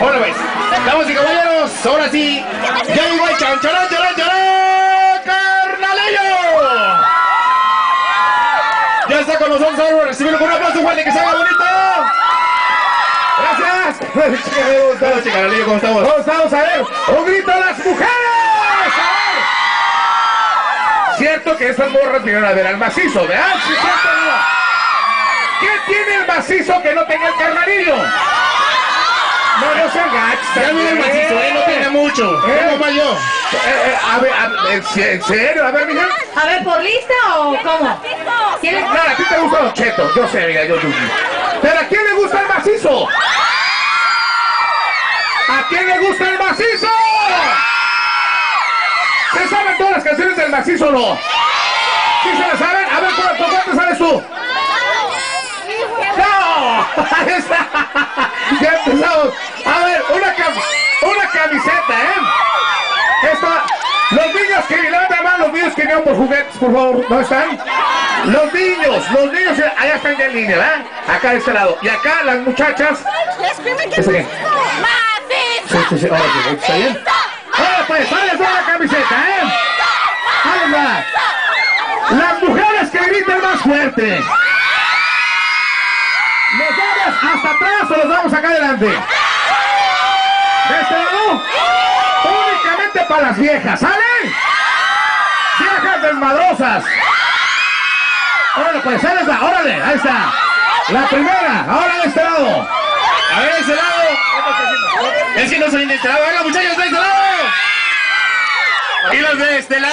Bueno pues, ahora sí, ya llegó el. Ya está con nosotros, ahora recibirlo con un aplauso, Juan, que se haga chicas, ¿cómo estamos? ¿cómo estamos? ¿Cómo estamos? A ver, un grito a las mujeres. A ver. Cierto que estas morras vinieron a ver al macizo, ¿verdad? Sí, cierto, o no. ¿Quién tiene el macizo que no tenga el carnalillo? No, no se agacha. Ya viene el macizo, eh, no tiene mucho. Eh. ¿Cómo va yo? Eh, eh, a ver, a ver, ¿en se- ¿en serio? A ver, mija. A ver, ¿por lista o cómo? ¿Quién le- No, a ti te gustan los chetos, yo sé, mira, yo, yo. Pero ¿a quién le gusta el macizo? ¿A quién le gusta el macizo? ¿Se saben todas las canciones del macizo o no? ¿Sí se las saben? A ver, ¿cu- ¿con cuántas sabes tú? ¡No! Ahí está. Ya empezamos. A ver, una, cam- una camiseta, ¿eh? Esta, los niños que levanten más los niños que vinieron por juguetes, por favor, ¿dónde están? Los niños, los niños, eh, allá están ya en línea, ¿verdad? Acá de este lado. Y acá las muchachas. ¿Ese sí, ahora sí, ¿está bien? Ahora pues, ahí les va la camiseta, ¿eh? Ahí les va. Las mujeres que griten más fuerte. ¿Los vamos hasta atrás o los vamos acá adelante? ¿De este lado? Únicamente para las viejas, ¿sale? Viejas desmadrosas. Órale, pues, ahí está, órale, ahí está. La primera, ahora de este lado. A ver, ese lado. Vamos a intentar. ¡Venga, muchachos, de este lado! Y los de este lado.